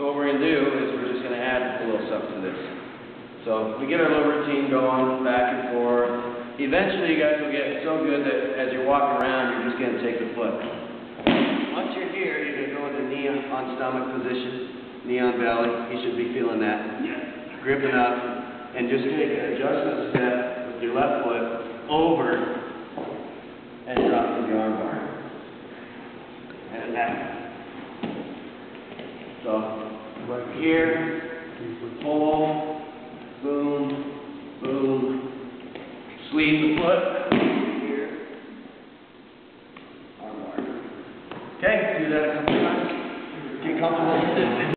So what we're gonna do is we're just gonna add a little stuff to this. So we get our little routine going, back and forth. Eventually, you guys will get so good that as you're walking around, you're just gonna take the foot. Once you're here, you're gonna go into knee on stomach position, knee on belly. You should be feeling that. Yeah. Gripping up, and just take an adjustment step with your left foot over and drop to the arm bar. And that. So we're here, pull, boom, boom, squeeze the foot, here, arm Okay, do that a couple times. Get comfortable with it.